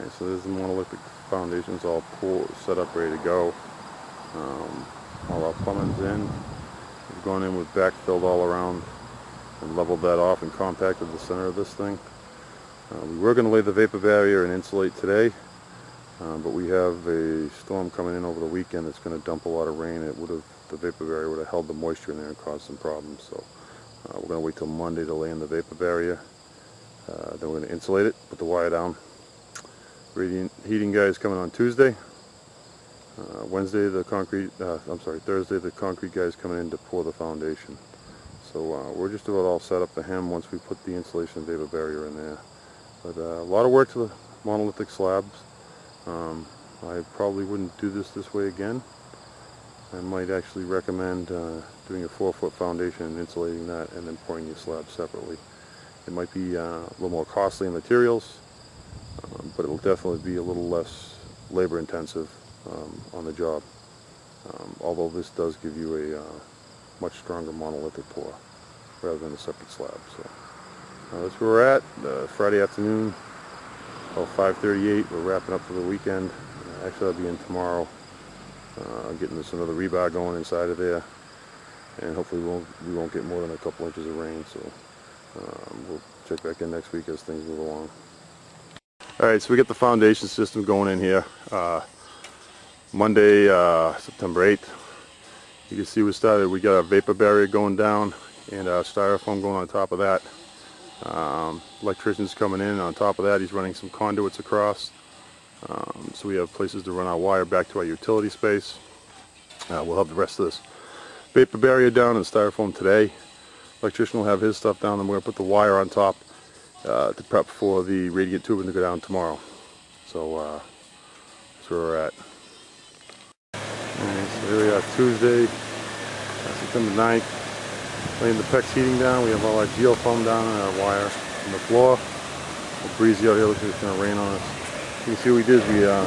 Okay, so there's the monolithic foundations all pulled, set up, ready to go. Um, all our plumbing's in. We've gone in with backfilled all around and leveled that off and compacted the center of this thing. Uh, we were going to lay the vapor barrier and insulate today, uh, but we have a storm coming in over the weekend that's going to dump a lot of rain. It would have the vapor barrier would have held the moisture in there and caused some problems. So uh, we're going to wait till Monday to lay in the vapor barrier. Uh, then we're going to insulate it, put the wire down. Radiant heating guys coming on Tuesday. Uh, Wednesday the concrete, uh, I'm sorry, Thursday the concrete guys coming in to pour the foundation. So uh, we're just about all set up for him once we put the insulation vapor barrier in there. But uh, a lot of work to the monolithic slabs. Um, I probably wouldn't do this this way again. I might actually recommend uh, doing a four foot foundation and insulating that and then pouring your slab separately. It might be uh, a little more costly in materials, but it'll definitely be a little less labor intensive um, on the job. Um, although this does give you a uh, much stronger monolithic pour rather than a separate slab. So uh, that's where we're at. Uh, Friday afternoon, about 5:38. We're wrapping up for the weekend. Uh, actually, I'll be in tomorrow, uh, getting this another rebar going inside of there, and hopefully we won't we won't get more than a couple inches of rain. So um, we'll check back in next week as things move along. All right, so we get the foundation system going in here. Uh, Monday, uh, September 8th. You can see we started, we got a vapor barrier going down and a styrofoam going on top of that. Um, electrician's coming in on top of that. He's running some conduits across. Um, so we have places to run our wire back to our utility space. Uh, we'll have the rest of this vapor barrier down and styrofoam today. Electrician will have his stuff down and we're going to put the wire on top uh, to prep for the radiant tubing to go down tomorrow. So uh, that's where we're at. Alright, so here we are Tuesday, uh, September 9th. Laying the PEX heating down. We have all our geofoam down and our wire on the floor. It's breezy out here, looks like it's going to rain on us. You can see what we did is we, uh,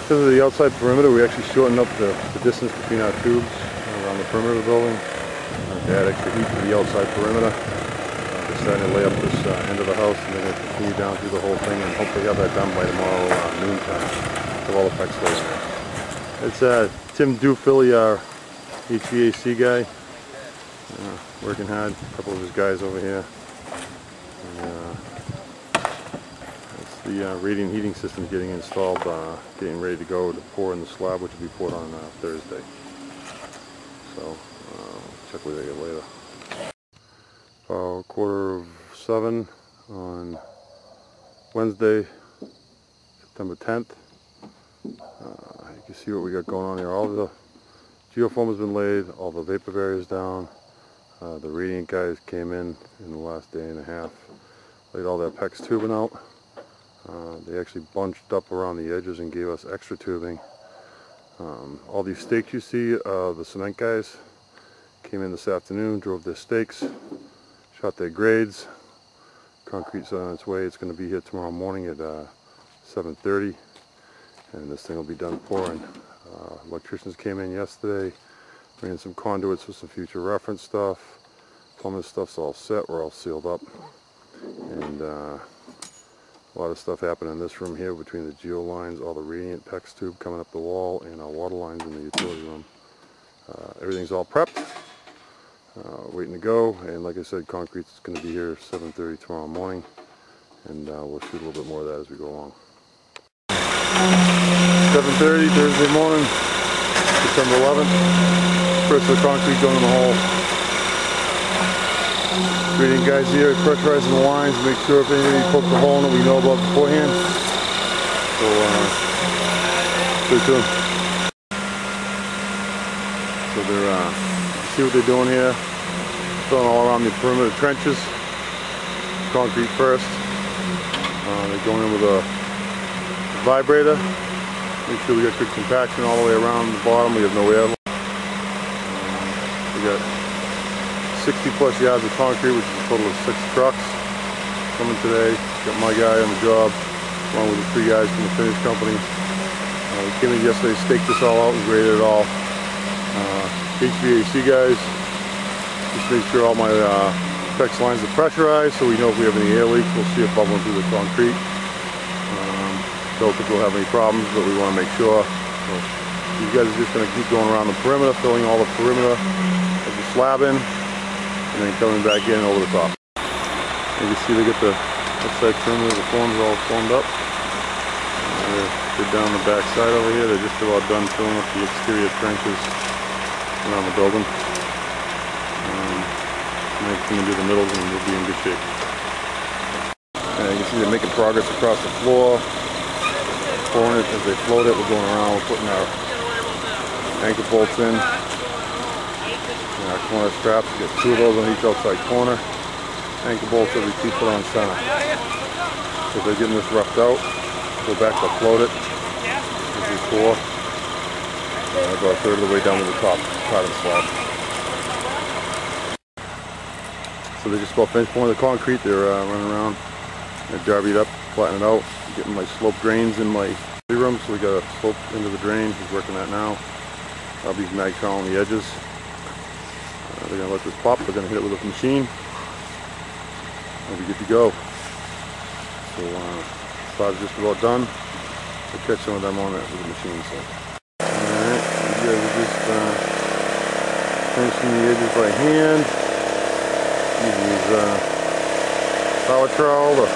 because of the outside perimeter, we actually shortened up the, the distance between our tubes around the perimeter of the building. To add extra heat to the outside perimeter. Uh, starting to lay up this uh, end of the house and then we'll continue down through the whole thing and hopefully have that done by tomorrow uh, noontime. Have all the there. It's uh, Tim Dufilly, our HVAC guy, uh, working hard. A couple of his guys over here. And, uh, that's the uh, radiant heating system getting installed, uh, getting ready to go to pour in the slab, which will be poured on uh, Thursday. So, uh, check with you later. About quarter of seven on Wednesday, September 10th. Uh, you can see what we got going on here. All the geofoam has been laid, all the vapor barriers down. Uh, the radiant guys came in in the last day and a half, laid all that PEX tubing out. Uh, they actually bunched up around the edges and gave us extra tubing. Um, all these stakes you see, uh, the cement guys came in this afternoon, drove their stakes, shot their grades. Concrete's on its way. It's going to be here tomorrow morning at 7.30 uh, and this thing will be done pouring. Uh, electricians came in yesterday, ran some conduits for some future reference stuff. Plumbing stuff's all set, we're all sealed up. And uh, a lot of stuff happened in this room here between the geo lines, all the radiant PEX tube coming up the wall, and our water lines in the utility room. Uh, everything's all prepped, uh, waiting to go, and like I said, concrete's going to be here 7.30 tomorrow morning, and uh, we'll shoot a little bit more of that as we go along. 7.30 Thursday morning, December 11th. First of the concrete going in the hole. Reading guys here, pressurizing the lines, make sure if anything pokes a hole in it we know about beforehand. So, uh, stay tuned. So they're, uh, see what they're doing here. Filling all around the perimeter trenches. Concrete first. Uh, they're going in with a vibrator. Make sure we got good compaction all the way around the bottom. We have no air. we got 60 plus yards of concrete, which is a total of six trucks coming today. Got my guy on the job, along with the three guys from the finish company. Uh, we came in yesterday, staked this all out and graded it all. Uh, HVAC guys, just make sure all my uh, lines are pressurized so we know if we have any air leaks. We'll see it bubbling through the concrete. Um, Don't think we'll have any problems, but we want to make sure. So these guys are just going to keep going around the perimeter, filling all the perimeter of the slab in, and then coming back in over the top. You can see they get the outside perimeter, the forms all formed up. They're down the back side over here. They're just about done filling up the exterior trenches around the building. Um, next thing to do the middles and we'll be in good shape. Uh, you can see they're making progress across the floor pouring it as they float it. We're going around, we're putting our anchor bolts in. And our corner straps, we got two of those on each outside corner. Anchor bolts that we keep on center. So they're getting this roughed out. Go back to float it. This is four. And about a third of the way down to the top So they just about finished pouring the concrete. They're uh, running around and darby it up, flatten it out getting my slope drains in my room, so we got a slope into the drain. He's working that now. I'll be mag troweling the edges. Uh, they're gonna let this pop. They're gonna hit it with a machine. I'll be good to go. So uh, spot's just about done. We'll catch some of them on that with the machine. So. Alright, you guys are just uh, finishing the edges by hand. These uh, power trowel to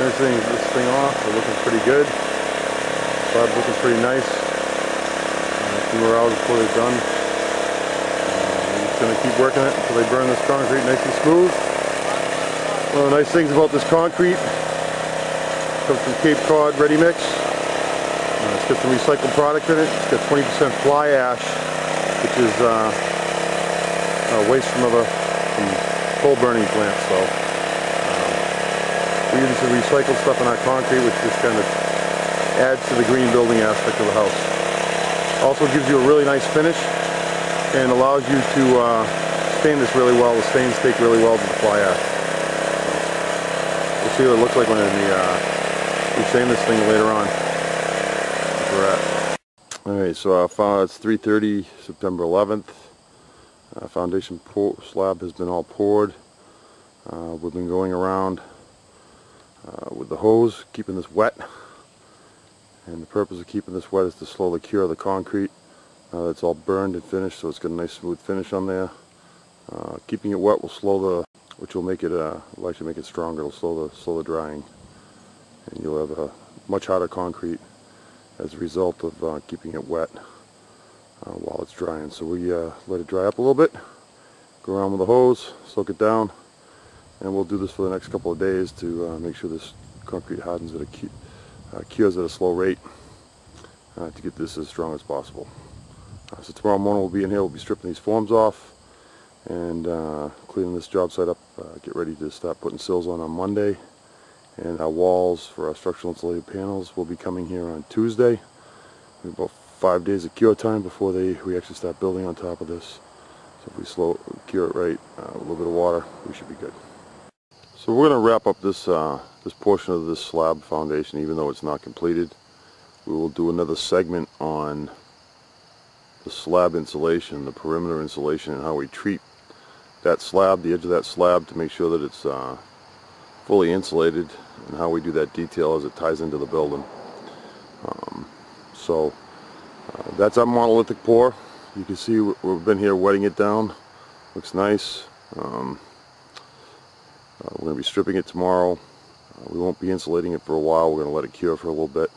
finishing this thing off. We're looking pretty good. Slab's looking pretty nice. Uh, a few more hours before they're done. Uh, just going to keep working it until they burn this concrete nice and smooth. One of the nice things about this concrete comes from Cape Cod Ready Mix. Uh, it's got some recycled product in it. It's got 20% fly ash, which is uh, uh, waste from other from coal burning plants. So we use some recycled stuff in our concrete, which just kind of adds to the green building aspect of the house. Also gives you a really nice finish and allows you to uh, stain this really well. The stains take really well to the fly ash. We'll see what it looks like when the, uh, we stain this thing later on. Alright, so uh, found it's 3.30 September 11th. Uh, foundation slab has been all poured. Uh, we've been going around uh, with the hose, keeping this wet. And the purpose of keeping this wet is to slowly cure of the concrete. It's all burned and finished, so it's got a nice smooth finish on there. Uh, keeping it wet will slow the, which will make it, uh, will actually make it stronger. It'll slow the, slow the drying, and you'll have a much harder concrete as a result of uh, keeping it wet uh, while it's drying. So we uh, let it dry up a little bit, go around with the hose, soak it down, and we'll do this for the next couple of days to uh, make sure this concrete hardens at a uh, cures at a slow rate uh, to get this as strong as possible. Uh, so tomorrow morning we'll be in here, we'll be stripping these forms off and cleaning this job site up, get ready to start putting sills on on Monday and our walls for our structural insulated panels will be coming here on Tuesday. We have about five days of cure time before they we actually start building on top of this. So if we slow cure it right, a little bit of water, we should be good. So we're going to wrap up this uh, this portion of this slab foundation even though it's not completed. We will do another segment on the slab insulation, the perimeter insulation and how we treat that slab, the edge of that slab to make sure that it's uh, fully insulated and how we do that detail as it ties into the building. Um, so uh, that's our monolithic pour. You can see we've been here wetting it down. Looks nice. Um, uh, we're going to be stripping it tomorrow. Uh, we won't be insulating it for a while. We're going to let it cure for a little bit.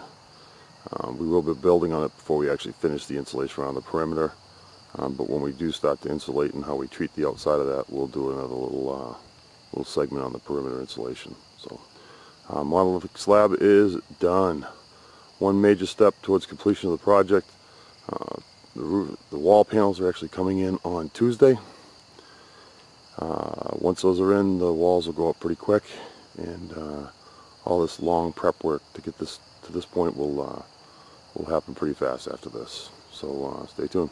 Um, we will be building on it before we actually finish the insulation around the perimeter. Um, but when we do start to insulate and how we treat the outside of that, we'll do another little uh, little segment on the perimeter insulation. So, uh, monolithic slab is done. One major step towards completion of the project. Uh, the, roof, the wall panels are actually coming in on Tuesday. Uh, once those are in, the walls will go up pretty quick, and uh, all this long prep work to get this to this point will uh, will happen pretty fast after this. So uh, stay tuned.